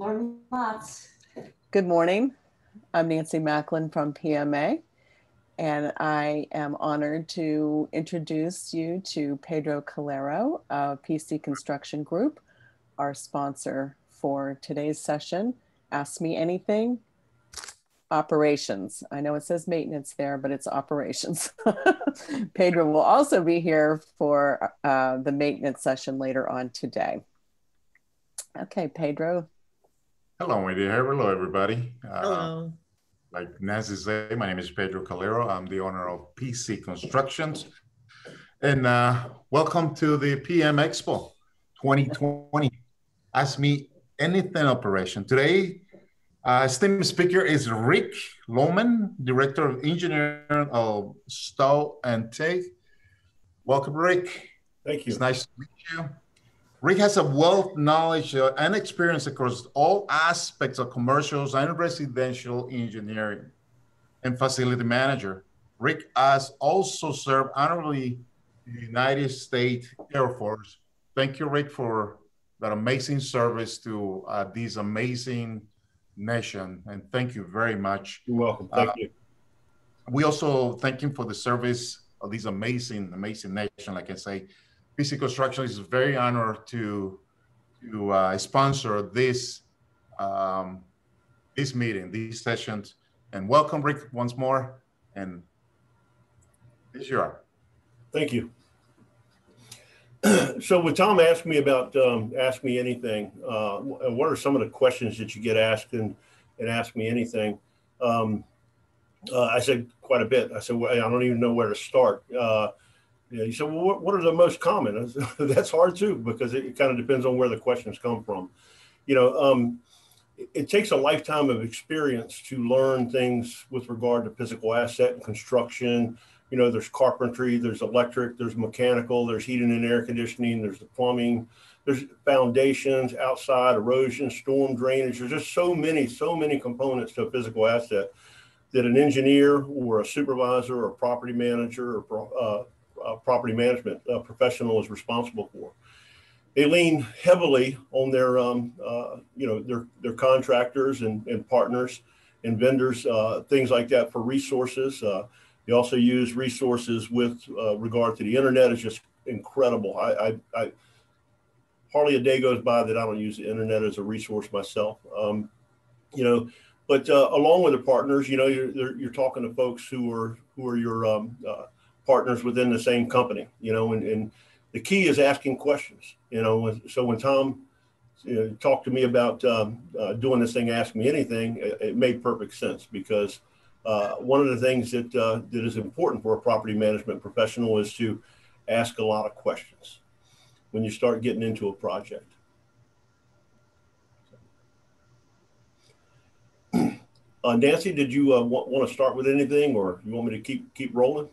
Lauren Lotz. Good morning. I'm Nancy Macklin from PMA, and I am honored to introduce you to Pedro Calero of PC Construction Group, our sponsor for today's session. Ask Me Anything, operations. I know it says maintenance there, but it's operations. Pedro will also be here for uh, the maintenance session later on today. Okay, Pedro. Hello, my dear. Hello, everybody. Uh, Hello. Like Nancy said, my name is Pedro Calero. I'm the owner of PC Constructions. And uh, welcome to the PM Expo 2020. Ask me anything operation. Today, uh, esteemed speaker is Rick Lowman, Director of Engineering of Stout and Teague. Welcome, Rick. Thank you. It's nice to meet you. Rick has a wealth of knowledge uh, and experience across all aspects of commercials and residential engineering and facility manager. Rick has also served honorably the United States Air Force. Thank you, Rick, for that amazing service to uh, this amazing nation. And thank you very much. You're welcome. Thank uh, you. We also thank him for the service of this amazing, amazing nation. Like I say, PC Construction is very honored to to uh, sponsor this um, this meeting, these sessions. And welcome, Rick, once more. And this you are. Thank you. so when Tom asked me about um, ask me anything, uh, what are some of the questions that you get asked and, and ask me anything? Um, uh, I said quite a bit. I said, well, I don't even know where to start. Yeah, he said, well, what, what are the most common? That's hard too, because it, it, kind of depends on where the questions come from. You know, um, it, it, takes a lifetime of experience to learn things with regard to physical asset and construction, you know, there's carpentry, there's electric, there's mechanical, there's heating and air conditioning, there's the plumbing, there's foundations, outside erosion, storm drainage. There's just so many, so many components to a physical asset that an engineer or a supervisor or a property manager or uh, property management uh, professional is responsible for. They lean heavily on their, um, uh, you know, their their contractors and, and partners and vendors, uh, things like that for resources. Uh, you also use resources with uh, regard to the internet is just incredible. I, I, I, hardly a day goes by that I don't use the internet as a resource myself. Um, you know, but uh, along with the partners, you know, you're you're talking to folks who are who are your um, uh, partners within the same company. You know, and, and the key is asking questions. You know, so when Tom you know, talked to me about um, uh, doing this thing, ask me anything, it, it made perfect sense because uh, one of the things that uh, that is important for a property management professional is to ask a lot of questions when you start getting into a project. Uh, Nancy, did you uh, want, want to start with anything, or you want me to keep keep rolling?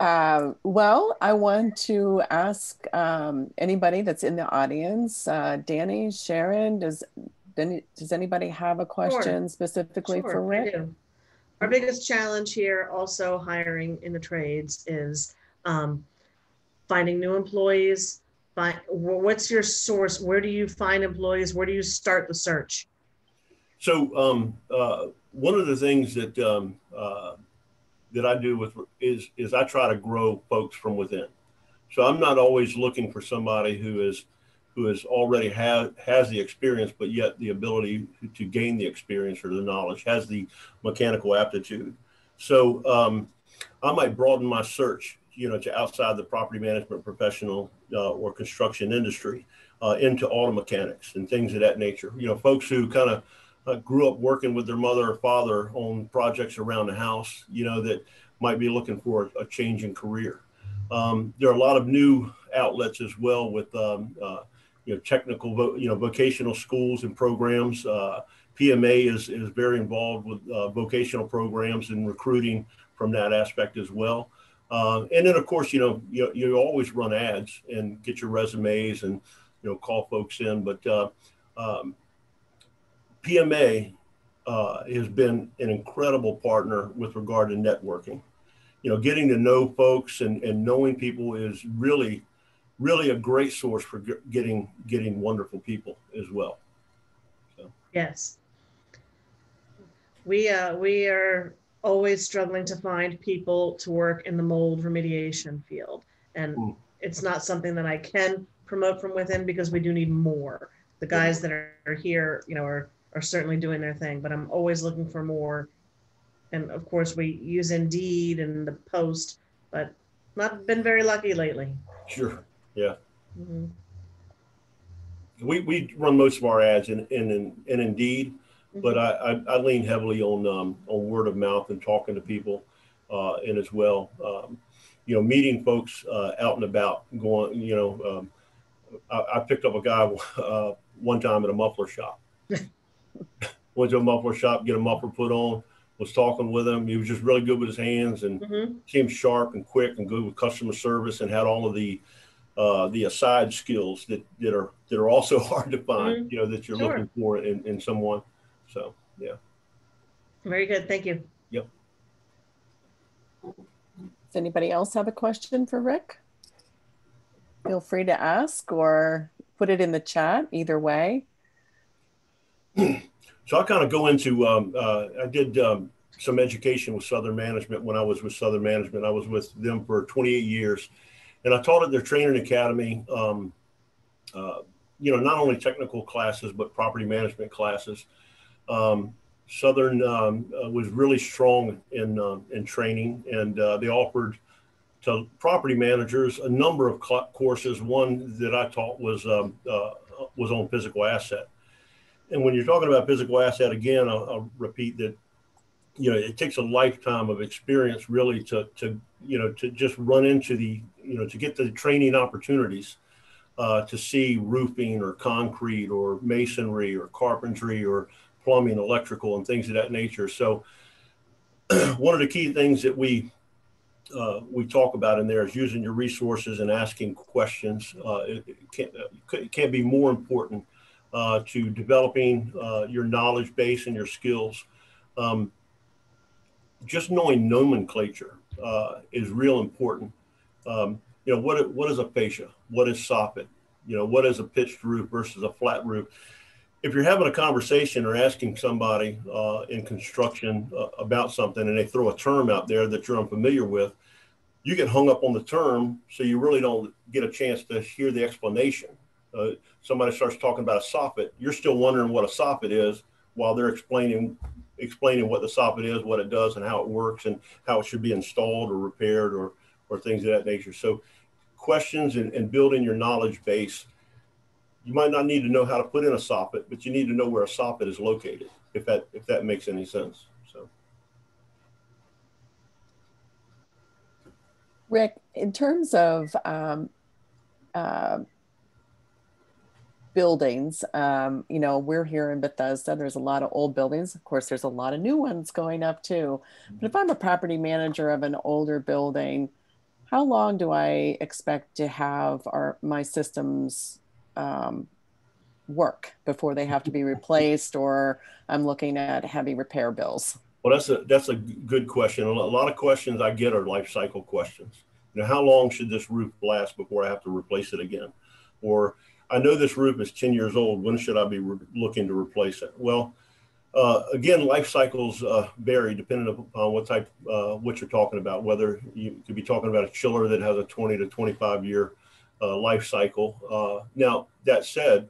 Uh, well, I want to ask um, anybody that's in the audience, uh, Danny, Sharon, does does anybody have a question sure. specifically sure, for Rick? Our biggest challenge here, also hiring in the trades, is um, finding new employees. Find, what's your source? Where do you find employees? Where do you start the search? So um, uh, one of the things that um, uh, that I do with is is I try to grow folks from within. So I'm not always looking for somebody who is who has already had has the experience, but yet the ability to gain the experience or the knowledge, has the mechanical aptitude. So um, I might broaden my search, you know, to outside the property management professional uh, or construction industry uh, into auto mechanics and things of that nature. You know, folks who kind of uh, grew up working with their mother or father on projects around the house, you know, that might be looking for a, change in career. Um, there are a lot of new outlets as well with um, uh, you know, technical, you know, vocational schools and programs. Uh, PMA is, is very involved with uh, vocational programs and recruiting from that aspect as well. Uh, and then, of course, you know, you, you always run ads and get your resumes and, you know, call folks in. But uh, um, PMA uh, has been an incredible partner with regard to networking. You know, getting to know folks and, and knowing people is really really a great source for getting getting wonderful people as well. Yes. We, uh, we are always struggling to find people to work in the mold remediation field. And Mm. it's not something that I can promote from within because we do need more. The guys that are here, you know, are, are certainly doing their thing, but I'm always looking for more. And of course, we use Indeed and the Post, but not been very lucky lately. Sure. Mhm. We, we run most of our ads in, in, in Indeed, but Mm-hmm. I, I, I lean heavily on, um, on word of mouth and talking to people, uh, and as well, um, you know, meeting folks, uh, out and about going, you know, um, I, I picked up a guy, uh, one time at a muffler shop. Went to a muffler shop, get a muffler put on, was talking with him. He was just really good with his hands and Mhm. seemed sharp and quick and good with customer service and had all of the uh, the aside skills that, that are that are also hard to find, you know, that you're Sure. looking for in, in someone. So yeah. Very good. Thank you. Yep. Does anybody else have a question for Rick? Feel free to ask or put it in the chat, either way. So I kind of go into um, uh, I did um, some education with Southern Management when I was with Southern Management. I was with them for 28 years, and I taught at their training academy. Um, uh, you know, not only technical classes but property management classes. Um, Southern um, uh, was really strong in uh, in training, and uh, they offered to property managers a number of cl- courses. One that I taught was um, uh, was on physical asset. And when you're talking about physical asset, again, I'll, I'll repeat that. You know, it takes a lifetime of experience really to to you know to just run into the you know to get the training opportunities uh, to see roofing or concrete or masonry or carpentry or plumbing, electrical, and things of that nature. So, one of the key things that we uh, we talk about in there is using your resources and asking questions. Uh, it, it, can't, it can't be more important uh, to developing uh, your knowledge base and your skills. Um, just knowing nomenclature uh, is real important. Um, you know, what, what is a fascia? What is soffit? You know, what is a pitched roof versus a flat roof? If you're having a conversation or asking somebody uh, in construction uh, about something and they throw a term out there that you're unfamiliar with, you get hung up on the term, so you really don't get a chance to hear the explanation. Uh, somebody starts talking about a soffit, you're still wondering what a soffit is while they're explaining explaining what the soffit is, what it does, and how it works, and how it should be installed or repaired or or things of that nature. So, questions and, and building your knowledge base. You might not need to know how to put in a soffit, but you need to know where a soffit is located. If that if that makes any sense. So. Rick, in terms of um, uh, buildings, um, you know, we're here in Bethesda. There's a lot of old buildings. Of course, there's a lot of new ones going up too. But if I'm a property manager of an older building, how long do I expect to have our my systems um, work before they have to be replaced, or I'm looking at heavy repair bills? Well, that's a that's a good question. A lot of questions I get are life cycle questions. You know, how long should this roof last before I have to replace it again? Or I know this roof is 10 years old. When should I be re- looking to replace it? Well, uh, again, life cycles uh, vary depending upon what type, uh, what you're talking about. Whether you could be talking about a chiller that has a 20 to 25 year uh, life cycle. Uh, now, that said,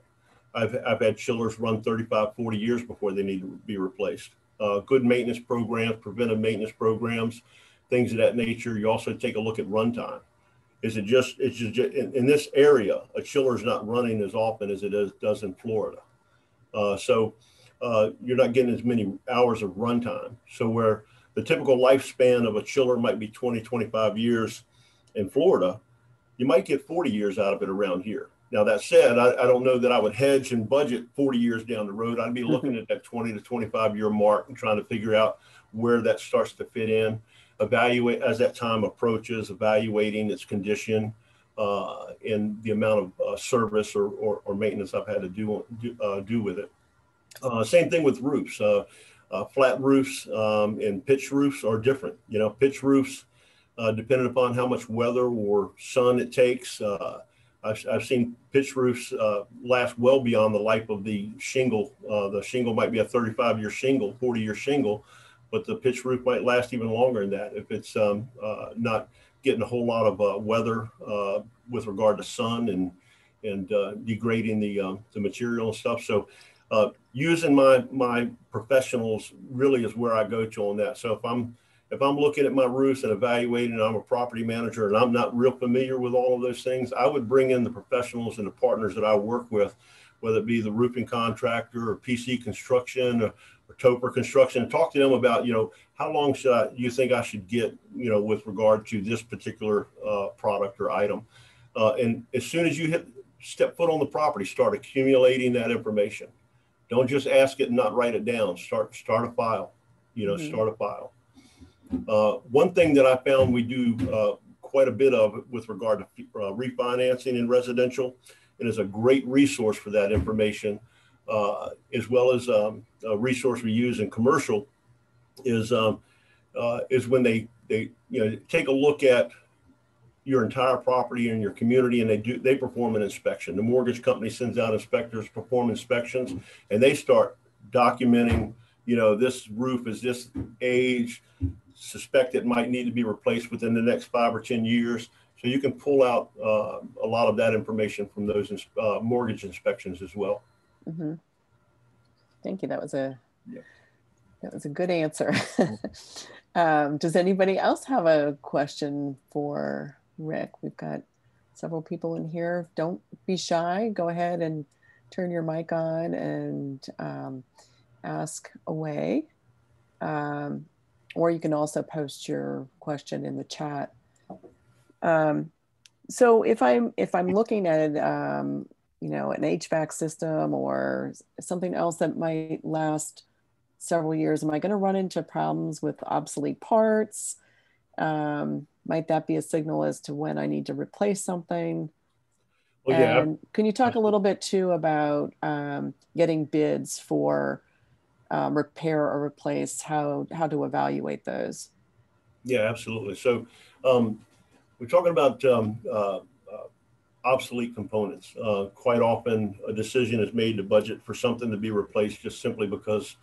I've, I've had chillers run 35, 40 years before they need to be replaced. Uh, good maintenance programs, preventive maintenance programs, things of that nature. You also take a look at runtime. Is it just, it's just in, in this area, a chiller is not running as often as it is, does in Florida. Uh, so uh, you're not getting as many hours of runtime. So where the typical lifespan of a chiller might be 20, 25 years in Florida, you might get 40 years out of it around here. Now that said, I, I, don't know that I would hedge and budget 40 years down the road. I'd be looking at that 20 to 25 year mark and trying to figure out where that starts to fit in. Evaluate as that time approaches, evaluating its condition uh, and the amount of uh, service or, or, or, maintenance I've had to do do, uh, do with it. Uh, same thing with roofs. Uh, uh, flat roofs um, and pitch roofs are different. You know, pitch roofs, depending upon how much weather or sun it takes I've, I've seen pitch roofs last well beyond the life of the shingle. The shingle might be a 35 year shingle, 40 year shingle, but the pitch roof might last even longer than that if it's um, uh, not getting a whole lot of uh, weather uh, with regard to sun and and uh, degrading the um, the material and stuff. So using my my professionals really is where I go to on that. So if I'm if I'm looking at my roofs and evaluating, I'm a property manager and I'm not real familiar with all of those things, I would bring in the professionals and the partners that I work with, whether it be the roofing contractor or PC construction or, or Toper construction, and talk to them about, you know, how long should I, you think I should get, you know, with regard to this particular uh, product or item. Uh, and as soon as you hit step foot on the property, start accumulating that information. Don't just ask it and not write it down. Start start a file. You know, mm-hmm. start a file. Uh, one thing that I found we do uh, quite a bit of with regard to uh, refinancing in residential, and is a great resource for that information, uh, as well as um, a resource we use in commercial, is um, uh, is when they they you know take a look at your entire property and your community and they do they perform an inspection the mortgage company sends out inspectors perform inspections and they start documenting you know this roof is this age suspect it might need to be replaced within the next five or 10 years. So you can pull out uh, a lot of that information from those uh, mortgage inspections as well. Mm-hmm. Thank you. That was a yeah. that was a good answer. um, does anybody else have a question for Rick? We've got several people in here. Don't be shy. Go ahead and turn your mic on and um, ask away. Um, or you can also post your question in the chat. Um, so if I'm if I'm looking at um, you know an HVAC system or something else that might last several years, am I going to run into problems with obsolete parts? Um, might that be a signal as to when I need to replace something? Well, yeah. And can you talk a little bit too about um, getting bids for um, repair or replace, how, how to evaluate those. Yeah, absolutely. So um, we're talking about um, uh, obsolete components. Uh, quite often a decision is made to budget for something to be replaced just simply because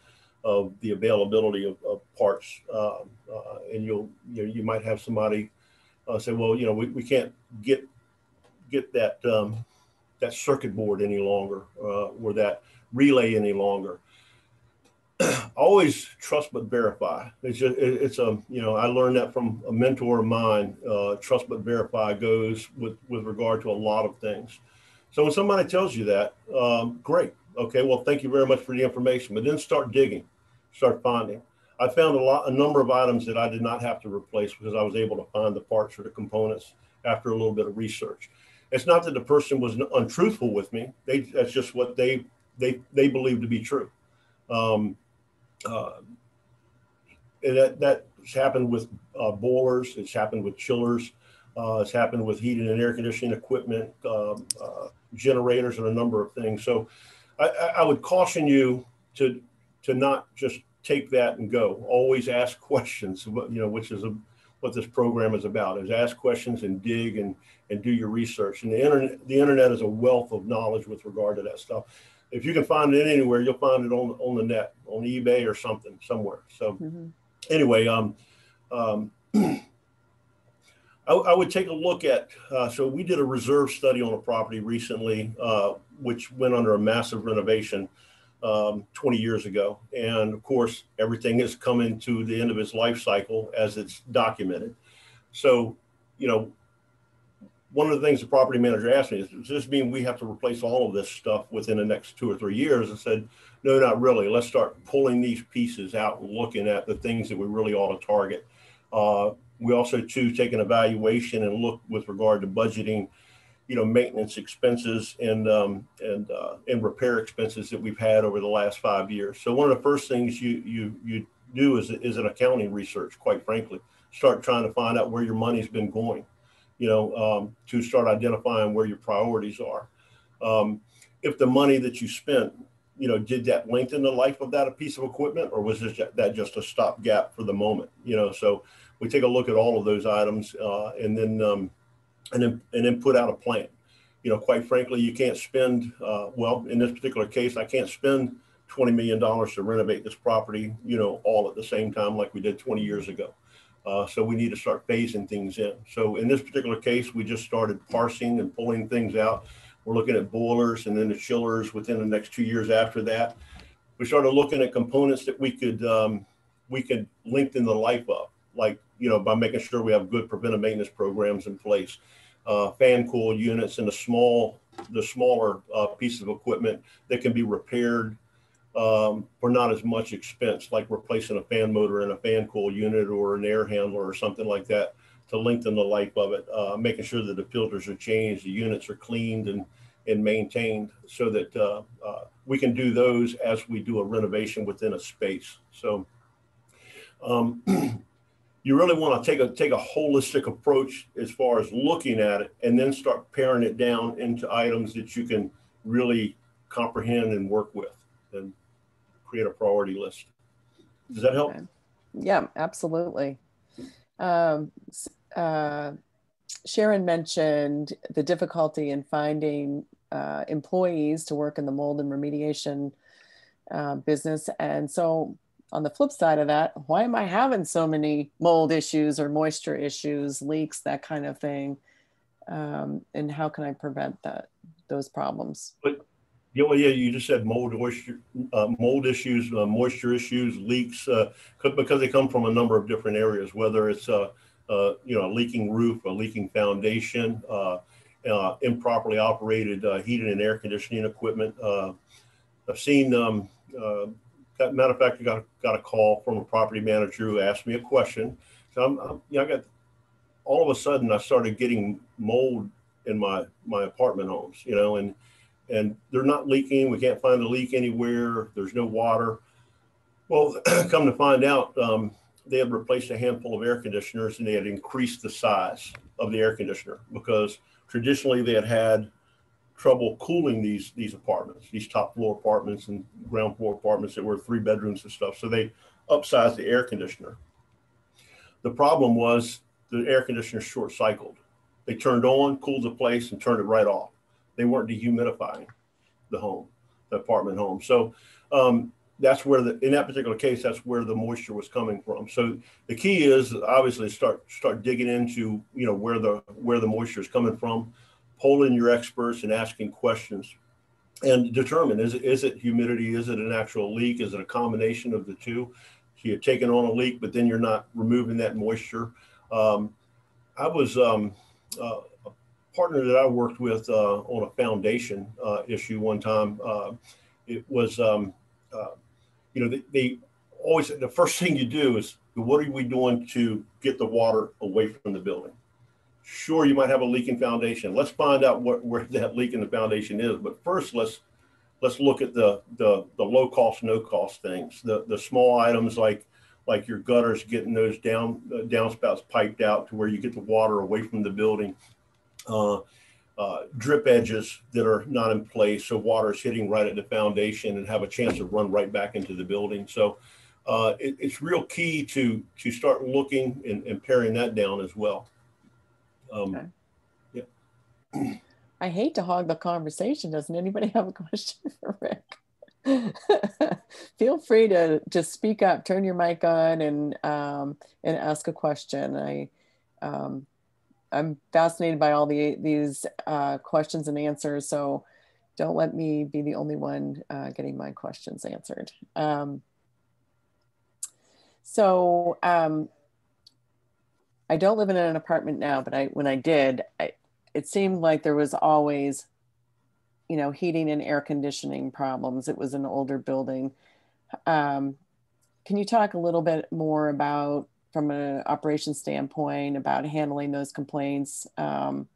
of the availability of, of parts. Um, uh, and you'll, you, know, you might have somebody uh, say, well, you know, we, we can't get, get that, um, that circuit board any longer uh, or that relay any longer. always trust but verify. It's just, it's a, you know, I learned that from a mentor of mine. Uh, trust but verify goes with, with regard to a lot of things. So when somebody tells you that, um, great. Okay. Well, thank you very much for the information, but then start digging, start finding. I found a lot, a number of items that I did not have to replace because I was able to find the parts or the components after a little bit of research. It's not that the person was untruthful with me. They, that's just what they, they, they believe to be true. Um, uh, that that's happened with uh, boilers. It's happened with chillers. Uh, it's happened with heating and air conditioning equipment, um, uh, generators, and a number of things. So, I, I, would caution you to to not just take that and go. Always ask questions. You know, which is a, what this program is about: is ask questions and dig and and do your research. And the internet the internet is a wealth of knowledge with regard to that stuff if you can find it anywhere, you'll find it on on the net, on eBay or something somewhere. So mm-hmm. anyway, um, um, I, I, would take a look at. Uh, so we did a reserve study on a property recently, uh, which went under a massive renovation um, 20 years ago, and of course everything is coming to the end of its life cycle as it's documented. So you know one of the things the property manager asked me is, does this mean we have to replace all of this stuff within the next two or three years? I said, no, not really. Let's start pulling these pieces out and looking at the things that we really ought to target. Uh, we also too take an evaluation and look with regard to budgeting, you know, maintenance expenses and um, and uh, and repair expenses that we've had over the last five years. So one of the first things you you you do is is an accounting research. Quite frankly, start trying to find out where your money's been going you know, um, to start identifying where your priorities are. Um, if the money that you spent, you know, did that lengthen the life of that a piece of equipment, or was this, that just a stopgap for the moment? You know, so we take a look at all of those items uh, and then um, and then and then put out a plan. you know, quite frankly, you can't spend, uh, well, in this particular case, I can't spend $20 million to renovate this property, you know, all at the same time like we did 20 years ago. Uh, so we need to start phasing things in. So in this particular case, we just started parsing and pulling things out. We're looking at boilers and then the chillers within the next two years after that. We started looking at components that we could um, we could lengthen the life of, like you know by making sure we have good preventive maintenance programs in place, uh, fan coil units and the small the smaller uh, pieces of equipment that can be repaired um, for not as much expense, like replacing a fan motor in a fan coil unit or an air handler or something like that to lengthen the life of it, uh, making sure that the filters are changed, the units are cleaned and, and maintained so that uh, uh, we can do those as we do a renovation within a space. So um, you really want to take a take a holistic approach as far as looking at it and then start paring it down into items that you can really comprehend and work with and create a priority list. Does that help? Yeah, absolutely. Um, uh, Sharon mentioned the difficulty in finding uh, employees to work in the mold and remediation uh, business. And so, on the flip side of that, why am I having so many mold issues or moisture issues, leaks, that kind of thing? Um, and how can I prevent that those problems? But yeah, well, yeah, you just said mold, moisture, uh, mold issues, uh, moisture issues, leaks, uh, because they come from a number of different areas, whether it's uh, uh, you know a leaking roof, a leaking foundation, uh, improperly operated heating and air conditioning equipment. I've seen, um, matter of fact, I got got a call from a property manager who asked me a question. So I'm, I'm you know, I got all of a sudden I started getting mold in my my apartment homes, you know, and and they're not leaking. We can't find a leak anywhere. There's no water. Well, come to find out, um, they had replaced a handful of air conditioners and they had increased the size of the air conditioner because traditionally they had had trouble cooling these these apartments, these top floor apartments and ground floor apartments that were three bedrooms and stuff. So they upsized the air conditioner. The problem was the air conditioner short cycled. They turned on, cooled the place, and turned it right off they weren't dehumidifying the home, the apartment home. So um, that's where the in that particular case, that's where the moisture was coming from. So the key is obviously start start digging into you know where the where the moisture is coming from, polling your experts and asking questions, and determine is it is it humidity, is it an actual leak, is it a combination of the two? So you're taking on a leak, but then you're not removing that moisture. Um, I was um, uh, partner that I worked with uh, on a foundation uh, issue one time, uh, it was, um, uh, you know, they, they, always, the first thing you do is, what are we doing to get the water away from the building? Sure, you might have a leaking foundation. Let's find out what, where that leak in the foundation is. But first, let's let's look at the the, the low cost, no cost things. The the small items like like your gutters getting those down uh, downspouts piped out to where you get the water away from the building uh, uh, drip edges that are not in place, so water is hitting right at the foundation and have a chance to run right back into the building. So uh, it, it's real key to to start looking and, and paring that down as well. Um, okay. Yeah. I hate to hog the conversation. Doesn't anybody have a question for Rick? Feel free to just speak up, turn your mic on, and um, and ask a question. I um, I'm fascinated by all the these uh, questions and answers. So don't let me be the only one uh, getting my questions answered. Um, so um, I don't live in an apartment now, but I when I did, I, it seemed like there was always, you know, heating and air conditioning problems. It was an older building. Um, can you talk a little bit more about from an operation standpoint about handling those complaints. Um,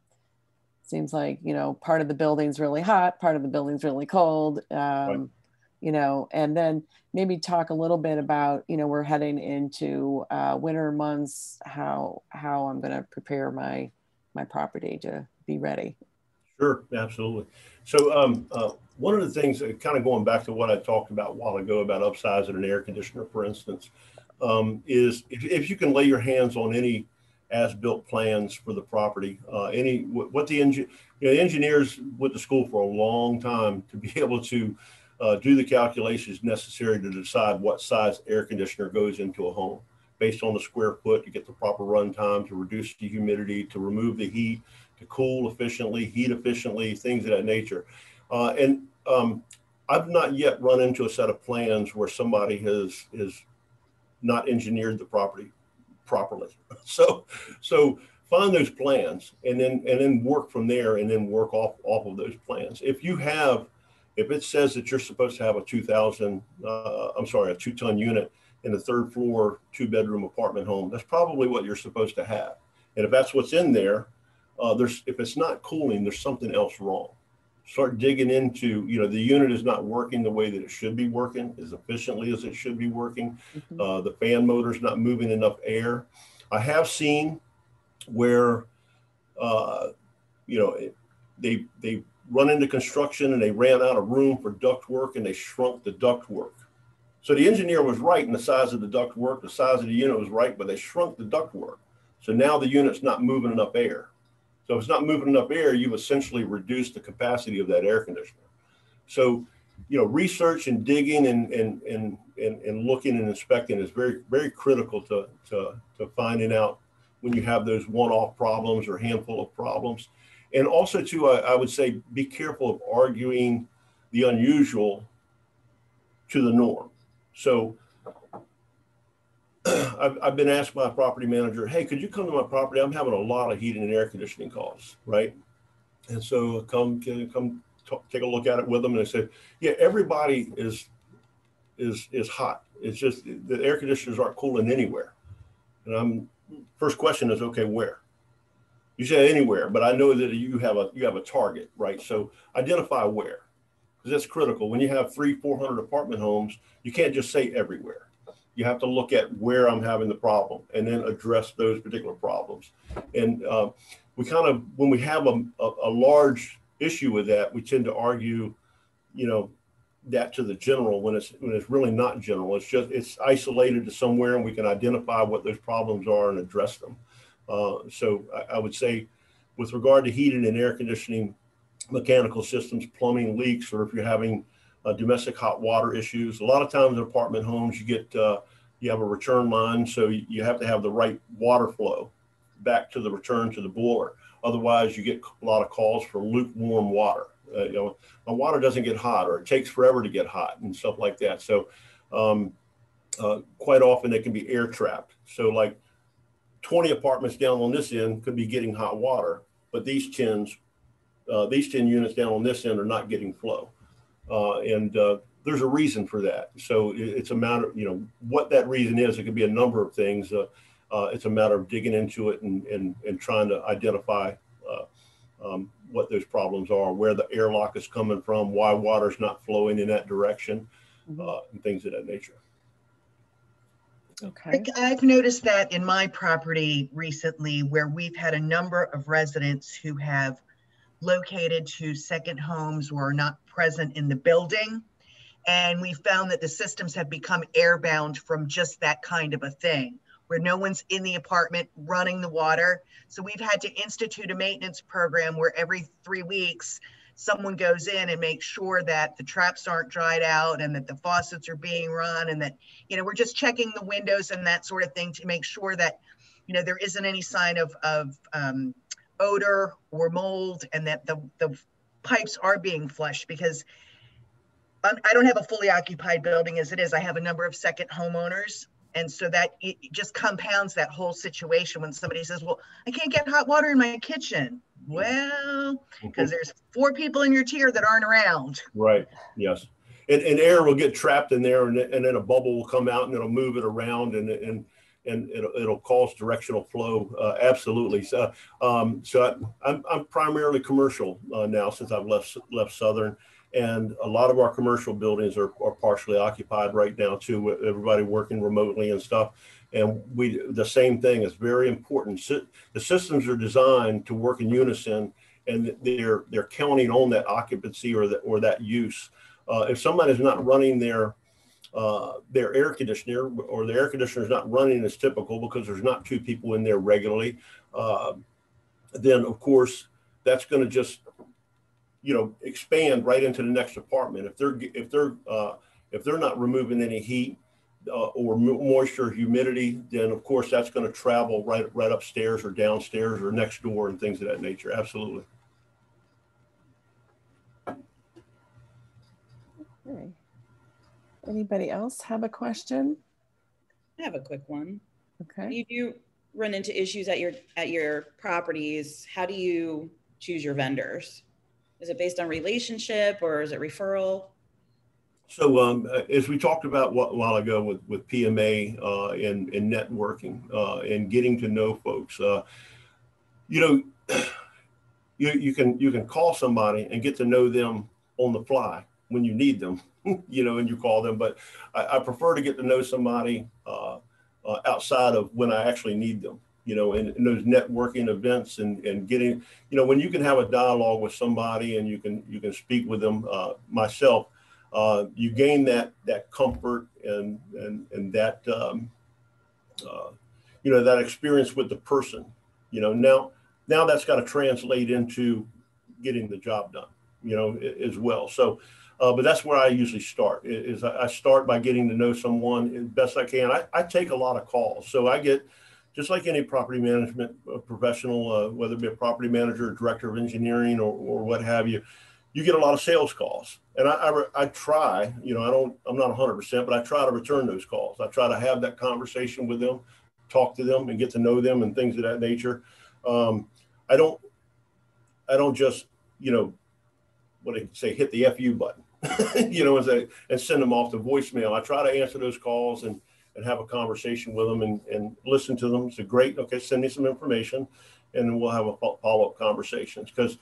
seems like you know part of the building's really hot, part of the building's really cold. Um, right. You know, and then maybe talk a little bit about you know we're heading into uh, winter months. How how I'm going to prepare my my property to be ready. Sure, absolutely. So um, uh, one of the things, uh, kind of going back to what I talked about a while ago about upsizing an air conditioner, for instance, um, is if, if, you can lay your hands on any as-built plans for the property. Uh, any what the engi- you know, the engineers went to school for a long time to be able to uh, do the calculations necessary to decide what size air conditioner goes into a home based on the square foot to get the proper run time, to reduce the humidity, to remove the heat, to cool efficiently, heat efficiently, things of that nature. Uh, and um, I've not yet run into a set of plans where somebody has is not engineered the property properly. So, so find those plans and then and then work from there and then work off off of those plans. If you have, if it says that you're supposed to have a 2,000, uh, I'm sorry, a two-ton unit in the third floor two-bedroom apartment home, that's probably what you're supposed to have. And if that's what's in there, uh, there's if it's not cooling, there's something else wrong start digging into, you know, the unit is not working the way that it should be working as efficiently as it should be working. Mm-hmm. Uh, the fan motor is not moving enough air. I have seen where, uh, you know, they they run into construction and they ran out of room for duct work and they shrunk the duct work. So the engineer was right in the size of the duct work, the size of the unit was right, but they shrunk the duct work. So now the unit's not moving enough air. So if it's not moving enough air, you've essentially reduced the capacity of that air conditioner. So, you know, research and digging and and and and, and looking and inspecting is very very critical to to to finding out when you have those one-off problems or handful of problems. And also too, I, I would say be careful of arguing the unusual to the norm. So I've, I've been asked by a property manager, hey, could you come to my property? I'm having a lot of heating and air conditioning calls, right? And so come come talk, take a look at it with them, and they said, yeah, everybody is is is hot. It's just the air conditioners aren't cooling anywhere. And I'm first question is, okay, where? You say anywhere, but I know that you have a you have a target, right? So identify where, because that's critical. When you have three, four hundred apartment homes, you can't just say everywhere you have to look at where I'm having the problem and then address those particular problems. And uh, we kind of, when we have a, a, a, large issue with that, we tend to argue, you know, that to the general when it's when it's really not general. It's just it's isolated to somewhere, and we can identify what those problems are and address them. Uh, so I, I would say, with regard to heating and air conditioning, mechanical systems, plumbing leaks, or if you're having uh, domestic hot water issues. A lot of times in apartment homes, you get uh, you have a return line, so you have to have the right water flow back to the return to the boiler. Otherwise, you get a lot of calls for lukewarm water. Uh, you know, the water doesn't get hot, or it takes forever to get hot, and stuff like that. So, um, uh, quite often it can be air trapped. So, like 20 apartments down on this end could be getting hot water, but these 10s, uh, these 10 units down on this end are not getting flow. Uh, and uh, there's a reason for that. So it's a matter, you know, what that reason is. It could be a number of things. Uh, uh, it's a matter of digging into it and, and, and trying to identify uh, um, what those problems are, where the airlock is coming from, why water's not flowing in that direction, mm-hmm. uh, and things of that nature. Okay. I've noticed that in my property recently, where we've had a number of residents who have located to second homes were not present in the building. And we found that the systems have become airbound from just that kind of a thing, where no one's in the apartment running the water. So we've had to institute a maintenance program where every three weeks, someone goes in and makes sure that the traps aren't dried out and that the faucets are being run and that, you know, we're just checking the windows and that sort of thing to make sure that, you know, there isn't any sign of, of um, odor or mold and that the, the pipes are being flushed because I don't have a fully occupied building as it is. I have a number of second homeowners. And so that it just compounds that whole situation when somebody says, Well, I can't get hot water in my kitchen. Well, because mm-hmm. there's four people in your tier that aren't around. Right. Yes. And, and air will get trapped in there and, and then a bubble will come out and it'll move it around and, and and it'll, it'll cause directional flow. Uh, absolutely. So, um, so I, am I'm primarily commercial uh, now since I've left left Southern, and a lot of our commercial buildings are, are partially occupied right now too. Everybody working remotely and stuff. And we the same thing is very important. The systems are designed to work in unison, and they're they're counting on that occupancy or that or that use. Uh, if somebody's not running their uh, their air conditioner or the air conditioner is not running as typical because there's not two people in there regularly, uh, then of course that's going to just you know expand right into the next apartment. If they're if they're uh, if they're not removing any heat uh, or moisture, humidity, then of course that's going to travel right right upstairs or downstairs or next door and things of that nature. Absolutely. Okay. Anybody else have a question? I have a quick one. Okay. You do run into issues at your at your properties. How do you choose your vendors? Is it based on relationship or is it referral? So um, as we talked about a while ago with, with PMA uh, and, and networking uh, and getting to know folks, uh, you know, you, you can you can call somebody and get to know them on the fly when you need them, you know, and you call them. But I, I prefer to get to know somebody uh, uh, outside of when I actually need them, you know, in, those networking events and, and getting, you know, when you can have a dialogue with somebody and you can you can speak with them. Uh, myself, uh, you gain that that comfort and and and that um, uh, you know that experience with the person. You know, now now that's got to translate into getting the job done. You know, as well. So uh, but that's where I usually start. Is I start by getting to know someone as best I can. I, I take a lot of calls, so I get just like any property management uh, professional, uh, whether it be a property manager, director of engineering, or, or what have you. You get a lot of sales calls, and I, I, I try. You know, I don't. I'm not 100, percent but I try to return those calls. I try to have that conversation with them, talk to them, and get to know them, and things of that nature. Um, I don't. I don't just you know what I say hit the fu button. you know, as I, and send them off to voicemail. I try to answer those calls and, and have a conversation with them and, and listen to them. So great. Okay. Send me some information and we'll have a follow-up conversations because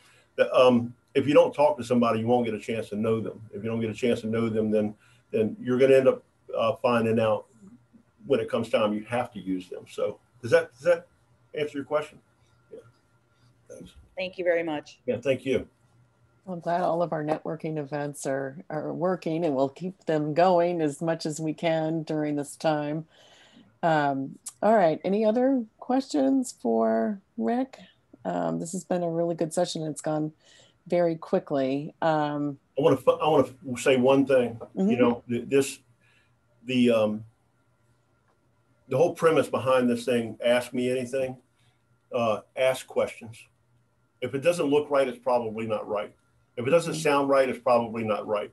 um, if you don't talk to somebody, you won't get a chance to know them. If you don't get a chance to know them, then, then you're going to end up uh, finding out when it comes time, you have to use them. So does that, does that answer your question? Yeah. Thanks. Thank you very much. Yeah. Thank you. I'm glad all of our networking events are, are working and we'll keep them going as much as we can during this time. Um, all right, any other questions for Rick? Um, this has been a really good session. It's gone very quickly. Um, I want to I want to say one thing. Mm -hmm. You mm-hmm. know, this the um, the whole premise behind this thing. Ask me anything. Uh, ask questions. If it doesn't look right, it's probably not right. If it doesn't sound right, it's probably not right.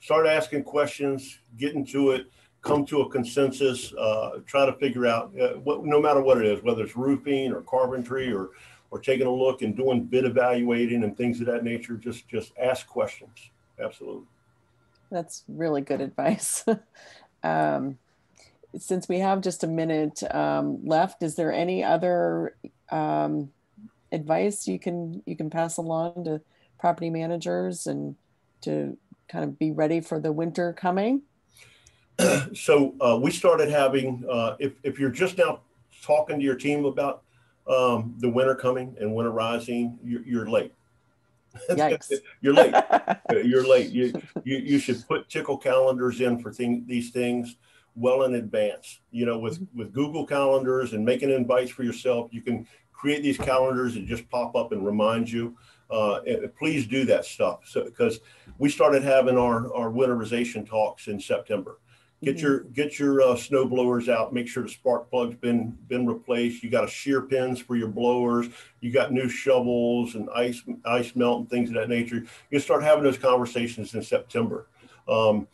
Start asking questions, get into it, come to a consensus, uh, try to figure out uh, what, no matter what it is, whether it's roofing or carpentry or, or taking a look and doing bid evaluating and things of that nature, just, just ask questions. Absolutely. That's really good advice. um, since we have just a minute um, left, is there any other um, advice you can you can pass along to property managers and to kind of be ready for the winter coming? so uh, we started having, uh, if, if you're just now talking to your team about um, the winter coming and winterizing, you're, you're late. You're late. you're late. You, you, you should put tickle calendars in for thing, these things well in advance. You know, with, with Google calendars and making invites for yourself, you can create these calendars and just pop up and remind you uh, please do that stuff. So because we started having our our winterization talks in September. Get mm-hmm. your get your uh, snow blowers out. Make sure the spark plug's been been replaced. You got a shear pins for your blowers. You got new shovels and ice ice melt and things of that nature. You start having those conversations in September. Um,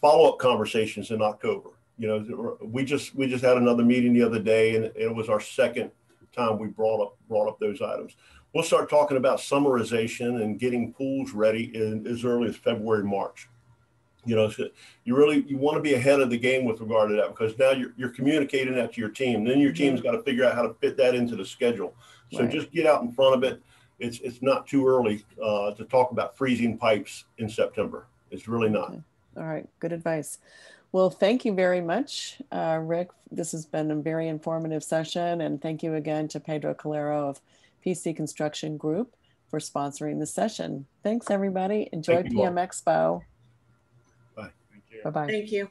Follow up conversations in October. You know, we just we just had another meeting the other day, and it was our second time we brought up brought up those items we'll start talking about summerization and getting pools ready in as early as February, March. You know, so you really you want to be ahead of the game with regard to that because now you're, you're communicating that to your team. Then your team's got to figure out how to fit that into the schedule. So right. just get out in front of it. It's it's not too early uh, to talk about freezing pipes in September. It's really not. Okay. All right, good advice. Well, thank you very much, uh, Rick. This has been a very informative session, and thank you again to Pedro Calero of PC Construction Group for sponsoring the session. Thanks, everybody. Enjoy PM Expo. Bye. Thank you. Bye-bye. Thank you.